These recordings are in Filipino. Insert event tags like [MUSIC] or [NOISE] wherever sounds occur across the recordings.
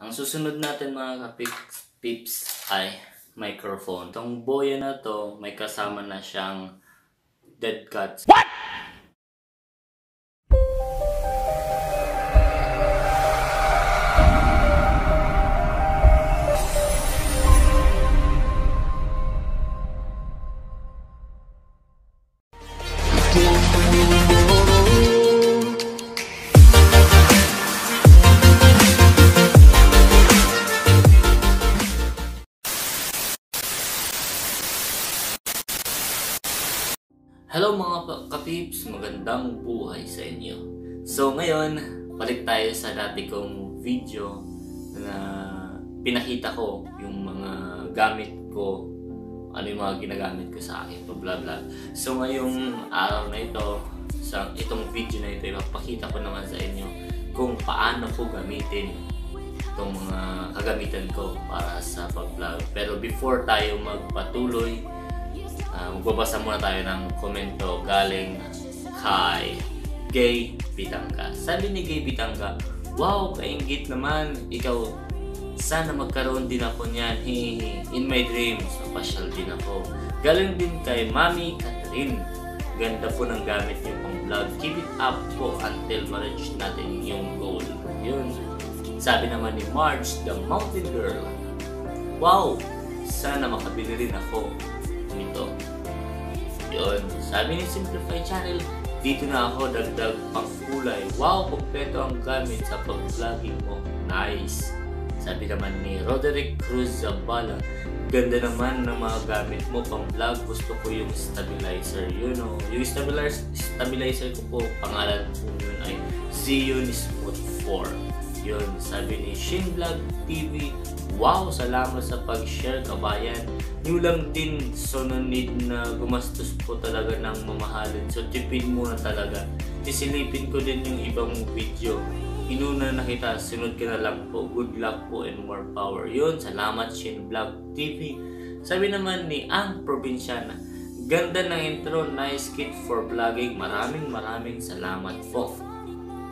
Ang susunod natin mga pips, ay microphone. Itong boya na to, may kasama na siyang dead cuts. What? Magandang buhay sa inyo. So ngayon, balik tayo sa dati kong video na pinakita ko yung mga gamit ko, ano yung mga ginagamit ko sa akin, bla bla. So ngayong araw na ito, sa itong video na ito, ipapakita ko naman sa inyo kung paano ko gamitin itong mga kagamitan ko para sa pag-vlog. Pero before tayo magpatuloy, uh, magbabasa muna tayo ng komento galing kay Gay Bitangka. Sabi ni Gay Bitangka, Wow, kaingit naman. Ikaw, sana magkaroon din ako niyan. Hihihi. In my dreams, mapasyal din ako. Galing din kay Mami Catherine. Ganda po ng gamit niyo pang vlog. Keep it up po until ma-reach natin yung goal. Yun. Sabi naman ni Marge, the mountain girl. Wow! Sana makabili rin ako nito. Yun. Sabi ni Simplify Channel, dito na ako dagdag pang kulay. Wow, kompleto ang gamit sa pag-vlogging mo. Nice. Sabi naman ni Roderick Cruz Zabala, ganda naman ng mga gamit mo pang vlog. Gusto ko yung stabilizer. You know, yung stabilizer, stabilizer ko po, pangalan po yun ay Zion Smooth 4. Yun, sabi ni Shin Vlog TV, Wow, salamat sa pag-share kabayan. Yung lang din so no need na gumastos po talaga ng mamahalin. So tipid muna talaga. Isilipin ko din yung ibang video. Inuna na kita, sunod ka na lang po. Good luck po and more power. Yun, salamat Shin Vlog TV. Sabi naman ni Ang Probinsyana, Ganda ng intro, nice kit for vlogging. Maraming maraming salamat po.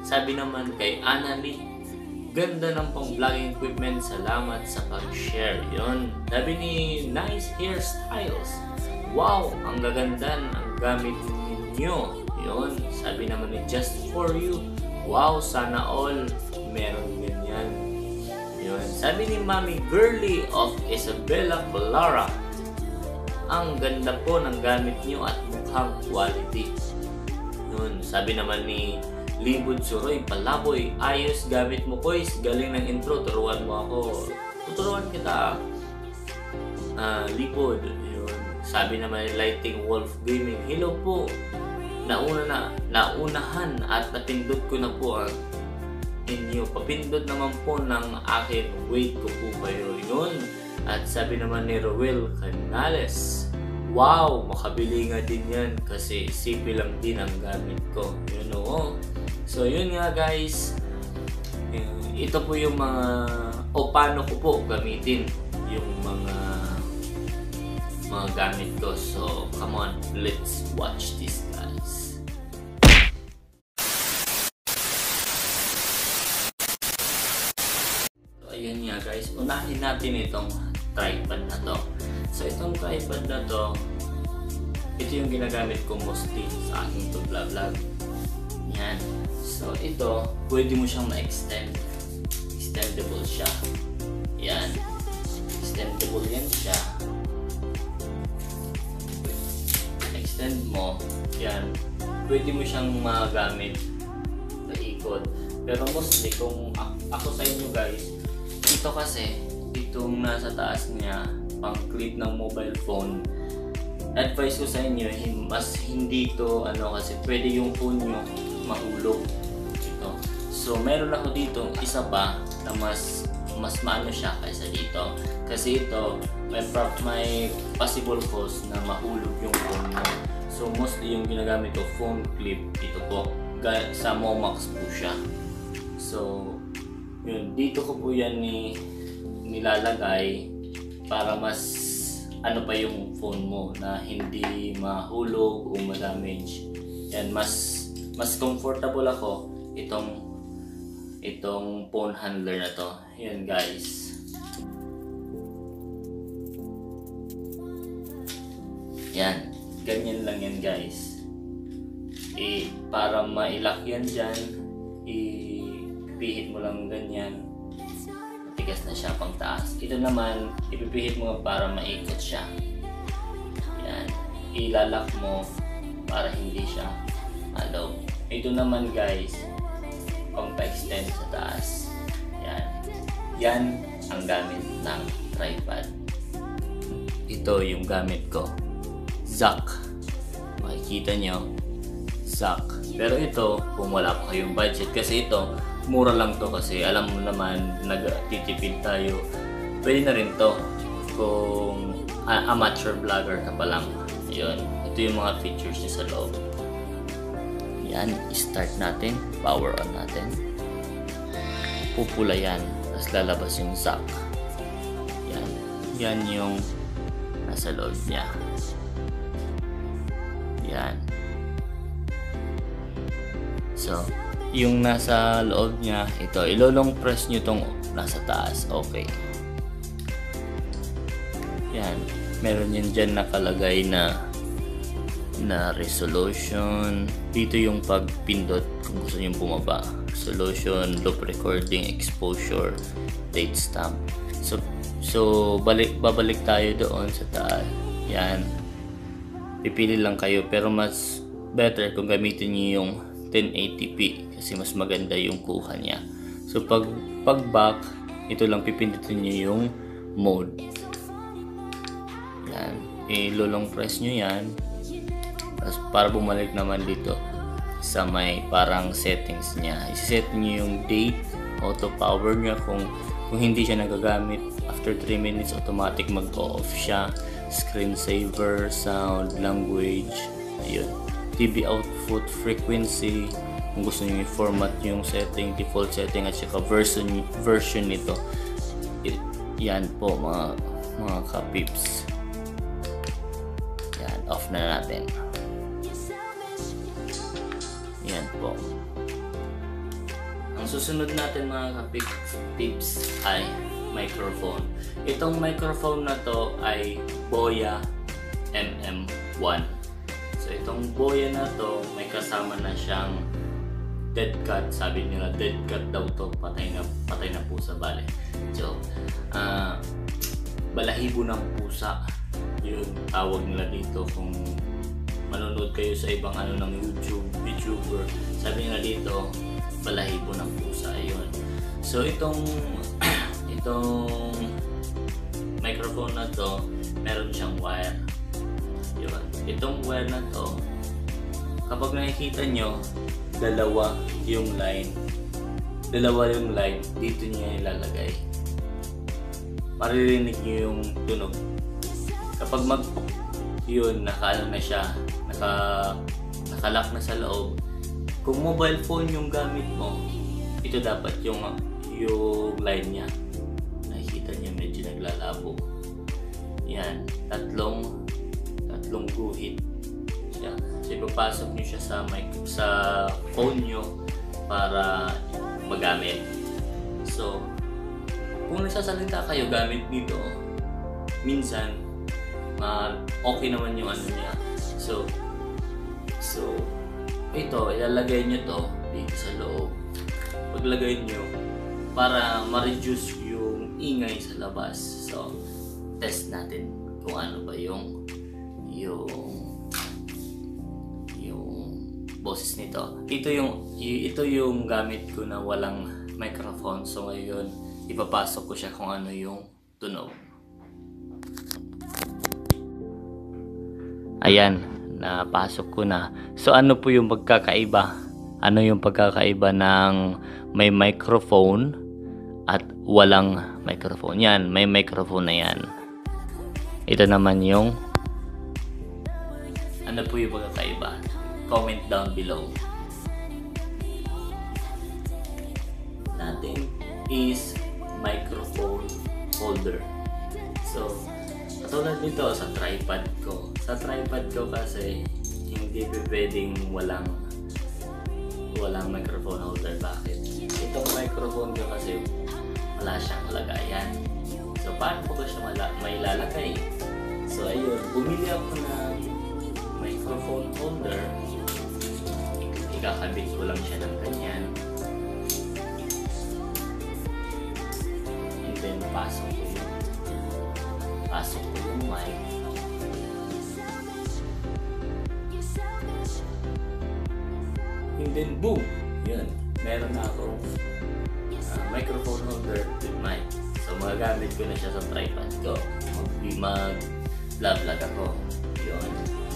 Sabi naman kay Annalie Ganda ng pang vlogging equipment. Salamat sa pag-share. Yon. Sabi ni Nice Hairstyles. Wow, ang gaganda ang gamit ninyo. Yon. Sabi naman ni Just For You. Wow, sana all meron ganyan. Yon. Sabi ni Mami Girly of Isabella Balara. Ang ganda po ng gamit niyo at mukhang quality. Yun. Sabi naman ni Libod Suroy, Palaboy, ayos gamit mo boys, galing ng intro, turuan mo ako. Tuturuan kita. Uh, Libod, yun. Sabi naman Lighting Wolf Gaming, hello po. Nauna na, naunahan at napindot ko na po ang inyo. Papindot naman po ng akin, wait ko po kayo yun. At sabi naman ni Roel Canales, Wow, makabili nga din yan kasi simple lang din ang gamit ko. You know, So yun nga guys, ito po yung mga o paano ko po gamitin yung mga mga gamit ko. So come on, let's watch this guys. So ayun nga guys, unahin natin itong tripod na to. So itong tripod na to, ito yung ginagamit ko mostly sa aking vlog vlog. Yan. So, ito, pwede mo siyang ma-extend. Extendable siya. Yan. Extendable yan siya. Extend mo. Yan. Pwede mo siyang magamit sa ikot. Pero mostly, kung ako sa inyo guys, ito kasi, itong nasa taas niya, pang clip ng mobile phone, advice ko sa inyo, mas hindi to ano kasi pwede yung phone nyo mahulog So, meron ako dito isa pa na mas mas maano siya kaysa dito. Kasi ito, may, may possible cause na mahulog yung phone mo. So, mostly yung ginagamit ko, phone clip, ito po. Sa Momax po siya. So, yun, dito ko po yan ni, nilalagay para mas ano pa yung phone mo na hindi mahulog o ma-damage. Yan, mas mas comfortable ako itong itong phone handler na to. Yan guys. Yan. Ganyan lang yan guys. Eh, para mailak yan dyan, ipihit mo lang ganyan. Matigas na siya pang taas. Ito naman, ipipihit mo para maikot siya. Yan. Ilalak mo para hindi siya alaw. Ito naman guys, pang pa-extend sa taas. Yan. Yan ang gamit ng tripod. Ito yung gamit ko. Zack. Makikita nyo. Zack. Pero ito, kung wala pa kayong budget, kasi ito, mura lang to kasi alam mo naman, nagtitipid tayo. Pwede na rin to kung amateur vlogger ka pa lang. Yun. Ito yung mga features niya sa loob. Yan, start natin. Power on natin. Pupula yan. Tapos lalabas yung zack. Yan. Yan yung nasa loob niya. Yan. So, yung nasa loob niya, ito, ilolong press nyo tong nasa taas. Okay. Yan. Meron yan dyan nakalagay na na resolution. Dito yung pagpindot kung gusto nyo bumaba. Resolution, loop recording, exposure, date stamp. So, so balik, babalik tayo doon sa taas. Yan. Pipili lang kayo pero mas better kung gamitin nyo yung 1080p kasi mas maganda yung kuha niya. So pag pag back, ito lang pipindutin nyo yung mode. Yan. I-long press nyo yan tapos para bumalik naman dito sa may parang settings niya. I-set niyo yung date, auto power niya kung kung hindi siya nagagamit after 3 minutes automatic mag-off siya screensaver, sound, language ayun, TV output frequency kung gusto niyo i-format yung setting, default setting at saka version, version nito yan po mga mga ka-pips yan, off na natin yan po. Ang susunod natin mga tips ay microphone. Itong microphone na to ay Boya MM1. So itong Boya na to may kasama na siyang dead cut. Sabi nila dead cut daw to. Patay na, patay na pusa bale. So, uh, balahibo ng pusa. Yun tawag nila dito kung manonood kayo sa ibang ano ng YouTube, YouTuber, sabi nila dito, balahibo ng pusa, ayun. So itong [CLEARS THROAT] itong microphone na to, meron siyang wire. Yun. Itong wire na to, kapag nakikita nyo, dalawa yung line. Dalawa yung line, dito niya ilalagay. Maririnig nyo yung tunog. Kapag mag yun, nakaano na siya, naka, nakalock na sa loob. Kung mobile phone yung gamit mo, ito dapat yung, yung line niya. Nakikita niya medyo naglalabo. Yan, tatlong, tatlong guhit siya. So, ipapasok niyo siya sa, mic, sa phone niyo para magamit. So, kung nagsasalita kayo gamit dito, minsan, uh, okay naman yung ano niya. So, so, ito, ilalagay nyo to dito sa loob. Paglagay nyo, para ma-reduce yung ingay sa labas. So, test natin kung ano ba yung yung boses nito. Ito yung ito yung gamit ko na walang microphone. So ngayon, ipapasok ko siya kung ano yung tunog. Ayan, napasok ko na. So ano po yung pagkakaiba? Ano yung pagkakaiba ng may microphone at walang microphone? Yan, may microphone na yan. Ito naman yung ano po yung pagkakaiba? Comment down below. Natin is microphone holder. So, katulad nito sa tripod ko. Sa tripod ko kasi hindi pwedeng walang walang microphone holder. Bakit? itong microphone ko kasi wala siyang lagayan. So, paano ko ba siya may lalagay? So, ayun, bumili ako ng microphone holder. Ikakabit ko lang siya ng ganyan. And then, pasok ko yung pasok ko yung mic. And then, boom! Yun. Meron na akong uh, microphone holder with mic. So, magagamit ko na siya sa tripod ko. Mag- mag-vlog ako. Yun.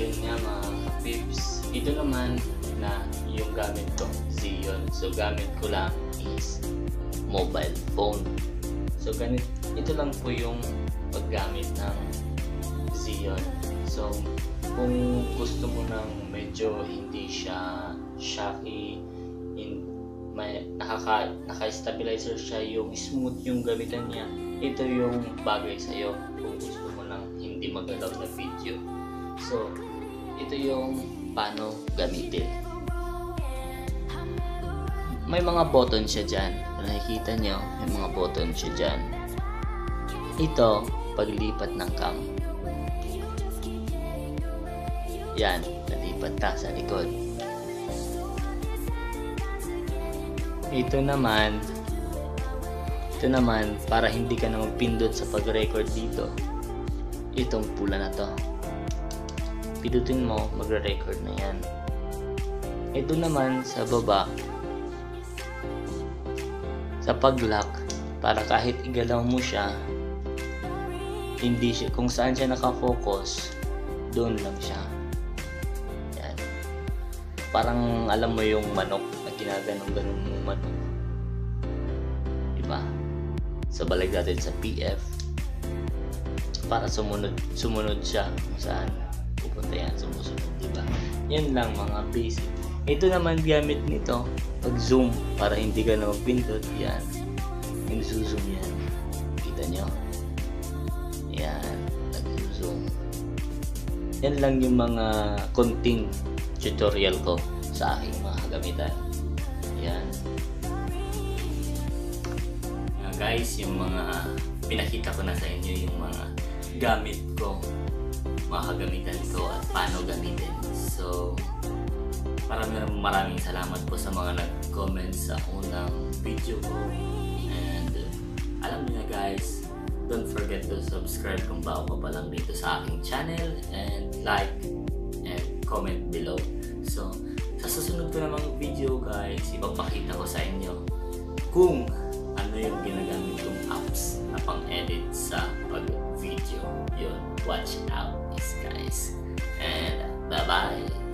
Ayun nga mga pips. Ito naman na yung gamit ko, Xeon. So, gamit ko lang is mobile phone. So, ganit, ito lang po yung paggamit ng Xeon. So, kung gusto mo nang medyo hindi siya shocky, in, may, nakaka, naka-stabilizer siya, yung smooth yung gamitan niya, ito yung bagay sa'yo kung gusto mo nang hindi magalaw na video. So, ito yung paano gamitin. May mga button siya dyan. Nakikita nyo, may mga button siya dyan. Ito, paglipat ng cam. Yan, nalipat ka sa likod. Ito naman, ito naman, para hindi ka na magpindot sa pag-record dito, itong pula na to. Pindutin mo, magre-record na yan. Ito naman sa baba, sa pag-lock, para kahit igalaw mo siya, hindi siya, kung saan siya nakafocus, doon lang siya. Yan. Parang alam mo yung manok na ginaganon-ganon mo manok. Diba? Sa balik natin sa PF, para sumunod, sumunod siya kung saan pupunta yan, sumusunod, diba? Yan lang mga basic. Ito naman gamit nito, pag zoom, para hindi ka na magpindot, yan. Yung zoom yan. Kita nyo? Yan, nag-zoom. Yan lang yung mga konting tutorial ko sa aking mga gamitan. Yan. Yan guys, yung mga pinakita ko na sa inyo yung mga gamit ko, mga kagamitan ko at paano gamitin. So, maraming maraming salamat po sa mga nag-comment sa unang video ko. And alam niyo na guys, don't forget to subscribe kung bago ka pa lang dito sa aking channel and like and comment below. So, sa susunod ko namang video guys, ipapakita ko sa inyo kung ano yung ginagamit kong apps na pang-edit sa pag-video. Yun, watch out These guys. And bye-bye.